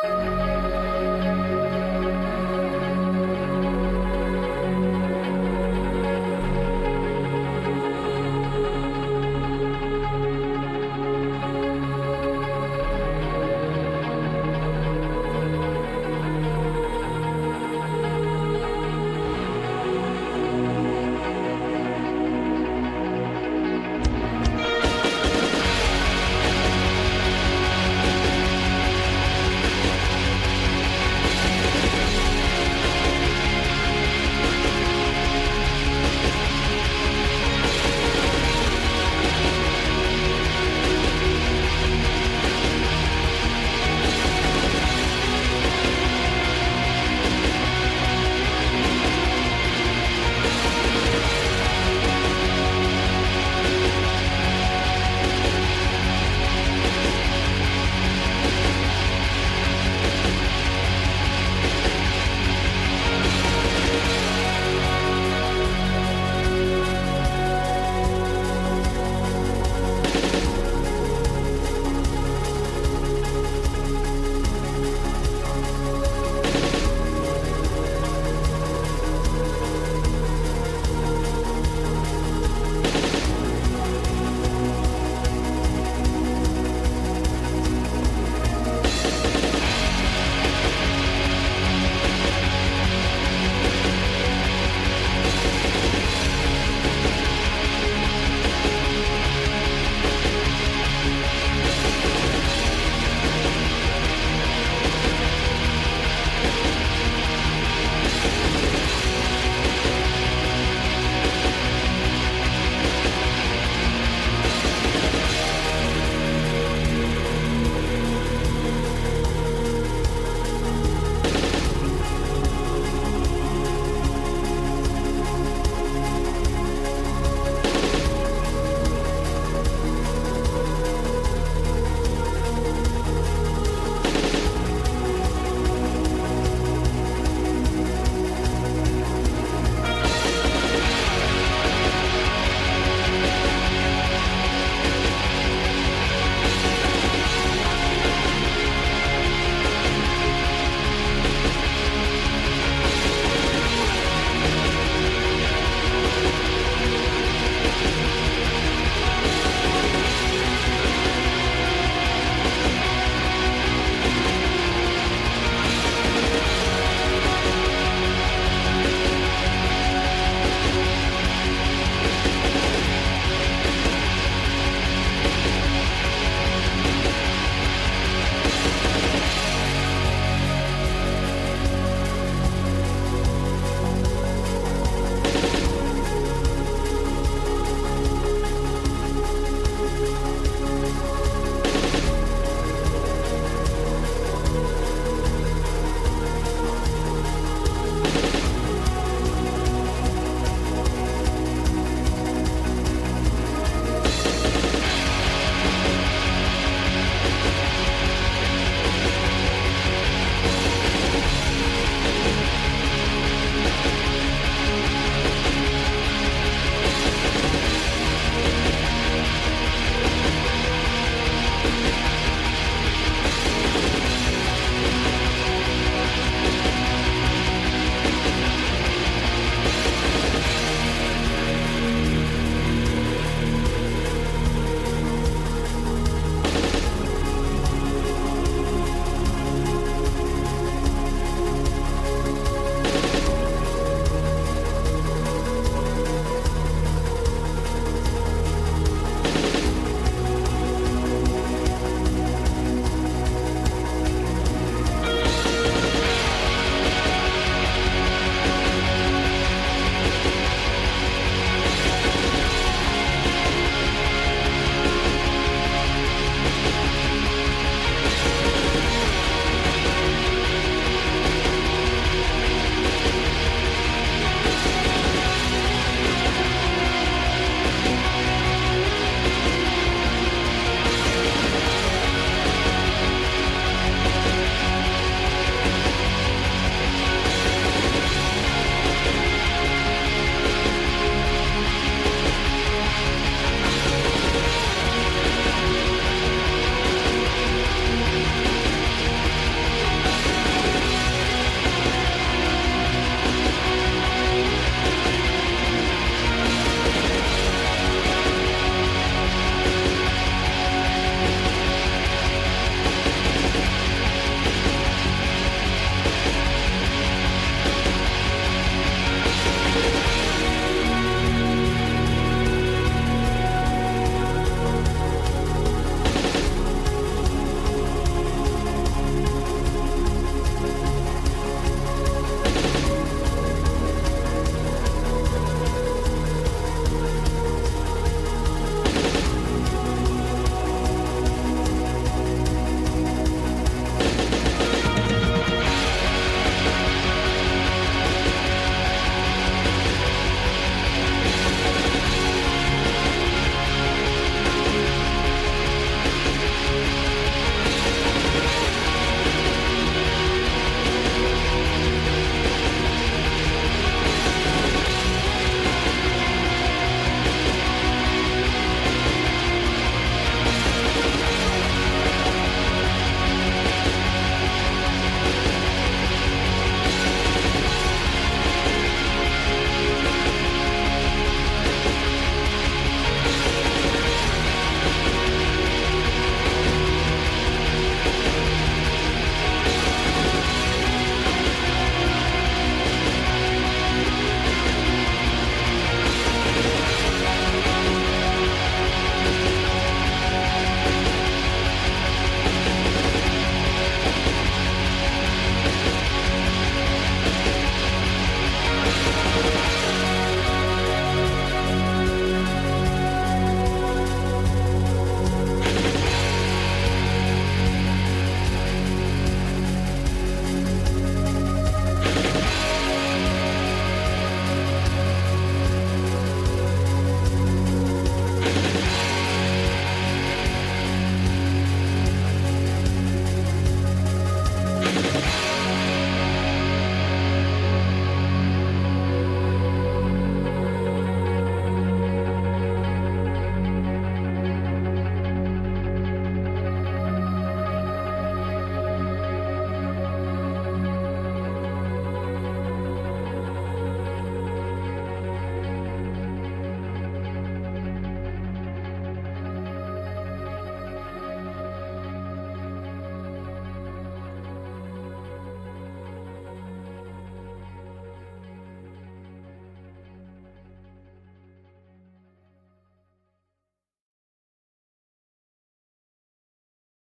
Música